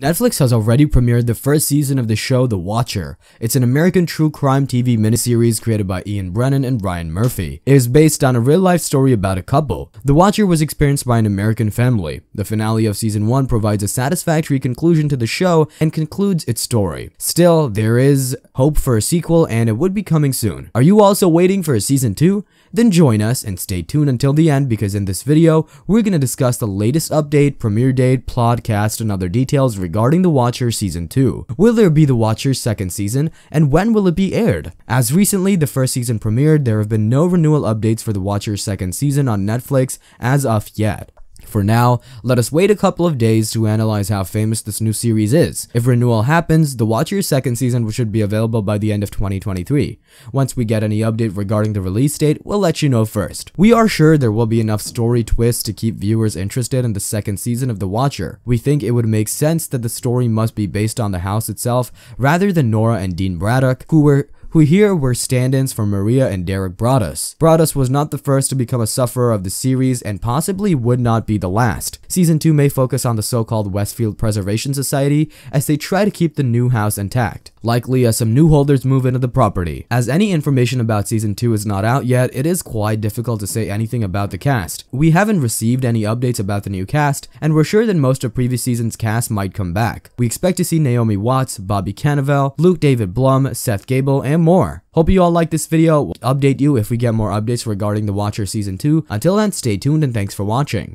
Netflix has already premiered the first season of the show The Watcher. It's an American true crime TV miniseries created by Ian Brennan and Ryan Murphy. It is based on a real-life story about a couple. The Watcher was experienced by an American family. The finale of season 1 provides a satisfactory conclusion to the show and concludes its story. Still, there is hope for a sequel and it would be coming soon. Are you also waiting for a season 2? Then join us and stay tuned until the end because in this video, we're going to discuss the latest update, premiere date, plot, cast, and other details regarding The Watcher Season 2. Will there be The Watcher's second season, and when will it be aired? As recently the first season premiered, there have been no renewal updates for The Watcher's second season on Netflix as of yet. For now, let us wait a couple of days to analyze how famous this new series is. If renewal happens, The Watcher's second season should be available by the end of 2023. Once we get any update regarding the release date, we'll let you know first. We are sure there will be enough story twists to keep viewers interested in the second season of The Watcher. We think it would make sense that the story must be based on the house itself rather than Nora and Dean Brannock, who were who here were stand-ins for Maria and Derek Broaddus. Broaddus was not the first to become a sufferer of the series and possibly would not be the last. Season 2 may focus on the so-called Westfield Preservation Society as they try to keep the new house intact, likely as some new holders move into the property. As any information about Season 2 is not out yet, it is quite difficult to say anything about the cast. We haven't received any updates about the new cast, and we're sure that most of previous season's cast might come back. We expect to see Naomi Watts, Bobby Cannavale, Luke David Blum, Seth Gabel, and more. Hope you all like this video. We'll update you if we get more updates regarding The Watcher Season 2. Until then, stay tuned and thanks for watching.